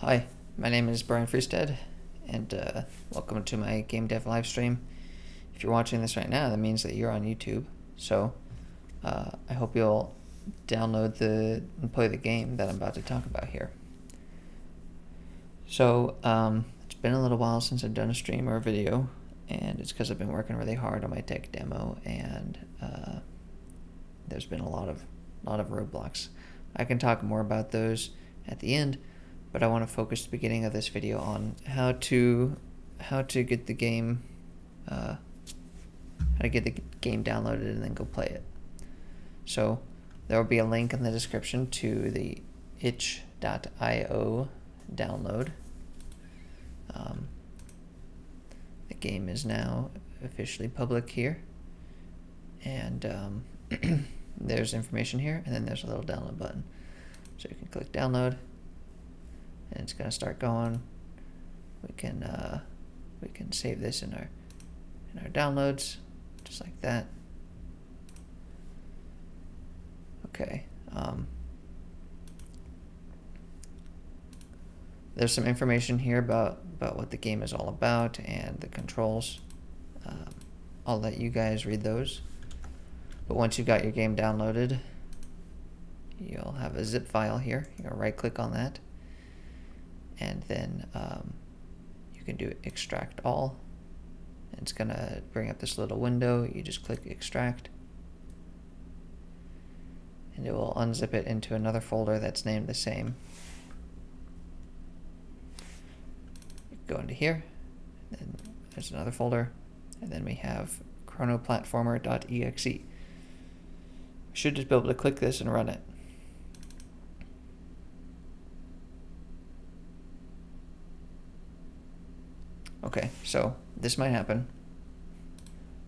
Hi, my name is Bryan Friestad, and uh, welcome to my game dev live stream. If you're watching this right now, that means that you're on YouTube. So uh, I hope you'll download the and play the game that I'm about to talk about here. So um, it's been a little while since I've done a stream or a video, and it's because I've been working really hard on my tech demo, and uh, there's been a lot of lot of roadblocks. I can talk more about those at the end, but I want to focus the beginning of this video on how to how to get the game uh, how to get the game downloaded and then go play it. So there will be a link in the description to the itch.io download. Um, the game is now officially public here, and um, there's information here, and then there's a little download button. So you can click download, and it's gonna start going. We can uh, we can save this in our in our downloads, just like that. Okay. Um, there's some information here about about what the game is all about and the controls. Um, I'll let you guys read those. But once you've got your game downloaded, you'll have a zip file here. You'll right click on that and then um, you can do extract all. It's gonna bring up this little window. You just click extract and it will unzip it into another folder that's named the same. Go into here, and there's another folder, and then we have chronoplatformer.exe. We should just be able to click this and run it. Okay, so this might happen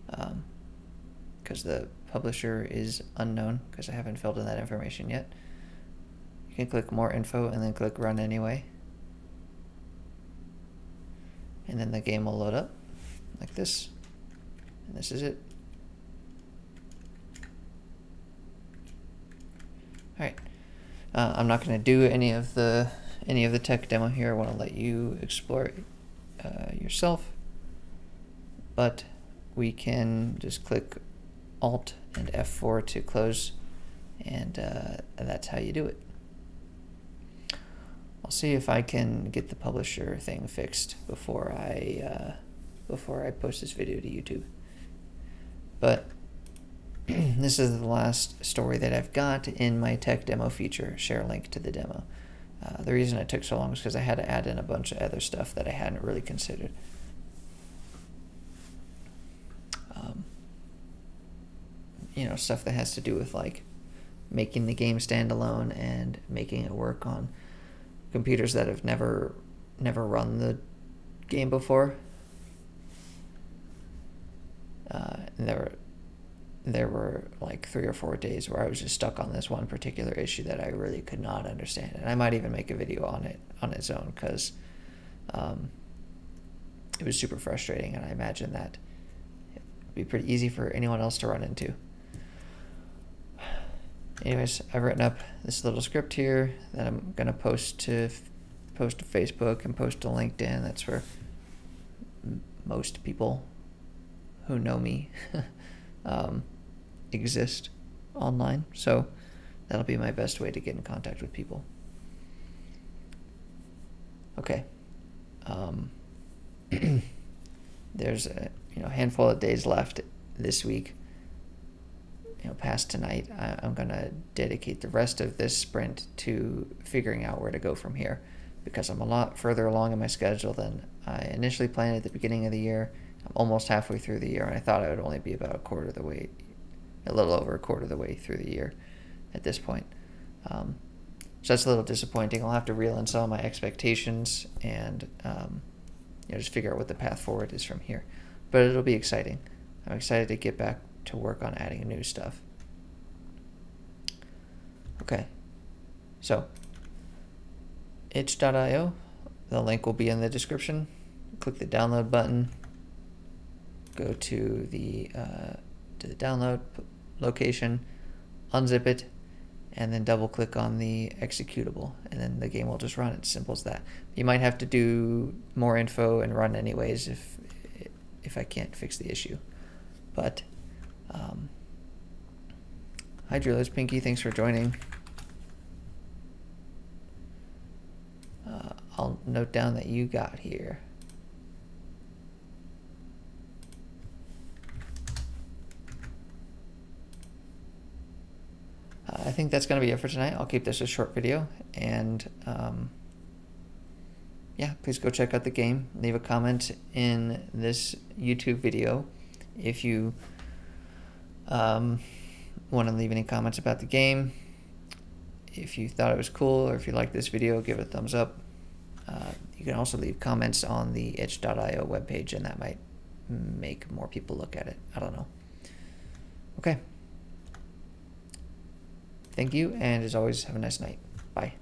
because um, the publisher is unknown because I haven't filled in that information yet. You can click more info and then click run anyway. And then the game will load up like this. And this is it. Alright. Uh, I'm not going to do any of the any of the tech demo here. I want to let you explore uh, yourself, but we can just click Alt and F4 to close, and uh, that's how you do it. I'll see if I can get the publisher thing fixed before I uh, before I post this video to YouTube. But this is the last story that I've got in my tech demo feature. Share link to the demo. Uh, the reason it took so long is because I had to add in a bunch of other stuff that I hadn't really considered. Um, you know, stuff that has to do with like making the game standalone and making it work on computers that have never never run the game before. Uh, and there were there were like three or four days where I was just stuck on this one particular issue that I really could not understand, and I might even make a video on it on its own because um, it was super frustrating, and I imagine that it'd be pretty easy for anyone else to run into. Anyways, I've written up this little script here that I'm gonna post to post to Facebook and post to LinkedIn. That's where most people who know me um, exist online. So that'll be my best way to get in contact with people. Okay. Um, there's a you know handful of days left this week. You know, past tonight, I, I'm gonna dedicate the rest of this sprint to figuring out where to go from here, because I'm a lot further along in my schedule than I initially planned at the beginning of the year. I'm almost halfway through the year, and I thought I would only be about a quarter of the way a little over a quarter of the way through the year at this point. Um, so that's a little disappointing. I'll have to reel in some of my expectations and um, you know just figure out what the path forward is from here. But it'll be exciting. I'm excited to get back to work on adding new stuff. Okay, so itch.io. The link will be in the description. Click the download button. Go to the uh, to the download, location, unzip it, and then double click on the executable and then the game will just run. It's simple as that. You might have to do more info and run anyways if if I can't fix the issue. But um, hi Drillers Pinky, thanks for joining. Uh, I'll note down that you got here. I think that's going to be it for tonight. I'll keep this a short video. And um, yeah, please go check out the game. Leave a comment in this YouTube video if you um, want to leave any comments about the game. If you thought it was cool or if you liked this video, give it a thumbs up. Uh, you can also leave comments on the itch.io webpage, and that might make more people look at it. I don't know. Okay. Thank you, and as always, have a nice night. Bye.